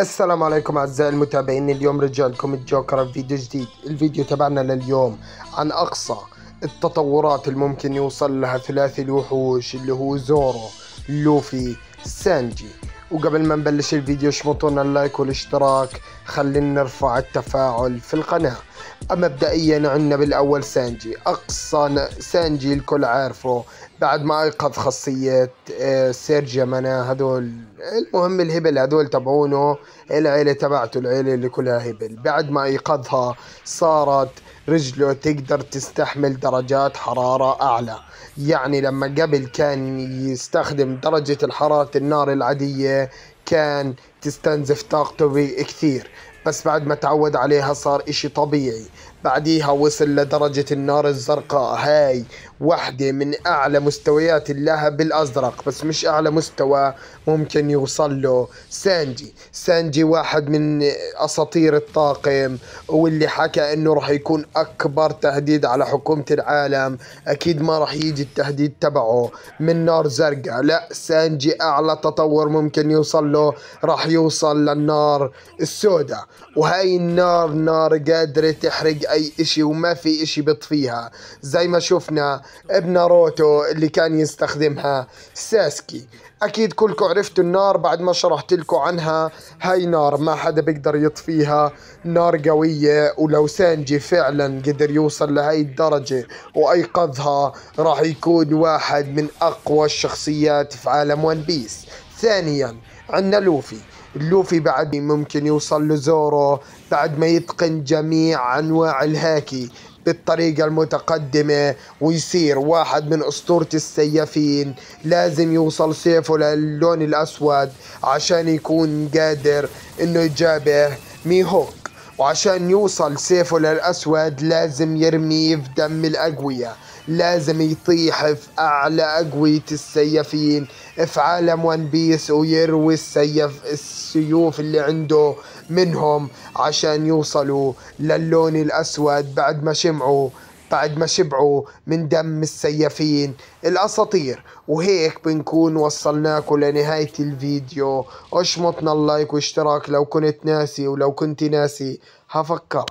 السلام عليكم أعزائي المتابعين اليوم رجع لكم الجوكر فيديو جديد. الفيديو تبعنا لليوم عن أقصى التطورات الممكن يوصل لها ثلاثي الوحوش اللي هو زورو لوفي سانجي. وقبل ما نبلش الفيديو اشمطونا ال like والاشتراك خلينا نرفع التفاعل في القناة. مبدئيا عندنا بالأول سانجي. أقصى سانجي الكل عارفه بعد ما أيقظ خاصية آه، سيرجيا مانا هذول المهم الهبل هذول تبعونه العيلة تبعته العيلة اللي كلها هبل. بعد ما أيقظها صارت رجله تقدر تستحمل درجات حرارة أعلى. يعني لما قبل كان يستخدم درجة الحرارة النار العادية كان تستنزف طاقته كثير. بس بعد ما تعود عليها صار إشي طبيعي. بعديها وصل لدرجة النار الزرقاء. هاي واحدة من أعلى مستويات اللهب الأزرق بس مش أعلى مستوى ممكن يوصل له. سانجي سانجي واحد من أساطير الطاقم واللي حكى أنه راح يكون أكبر تهديد على حكومة العالم. أكيد ما راح يجي التهديد تبعه من نار زرقاء. لا سانجي أعلى تطور ممكن يوصل له راح يوصل للنار السوداء. وهاي النار نار قادرة تحرق أي إشي وما في إشي بيطفيها زي ما شفنا بناروتو اللي كان يستخدمها ساسكي. أكيد كلكم عرفتوا النار بعد ما شرحت لكم عنها. هاي نار ما حدا بيقدر يطفيها نار قوية ولو سانجي فعلا قدر يوصل لهاي الدرجة وأيقظها راح يكون واحد من أقوى الشخصيات في عالم ون بيس. ثانيا عندنا لوفي. لوفي بعد ممكن يوصل لزورو بعد ما يتقن جميع أنواع الهاكي بالطريقة المتقدمة ويصير واحد من أسطورة السيافين. لازم يوصل سيفه للون الأسود عشان يكون قادر إنه يجابه ميهوك. وعشان يوصل سيفه للأسود لازم يرميه في دم الأقوياء لازم يطيح في أعلى أقوية السيافين في عالم ون بيس ويروي السيف السيوف اللي عنده منهم عشان يوصلوا للون الأسود بعد ما شمعوا بعد ما شبعوا من دم السيافين الأساطير. وهيك بنكون وصلناكم لنهاية الفيديو. أشمطنا اللايك واشتراك لو كنت ناسي ولو كنت ناسي هفكرك.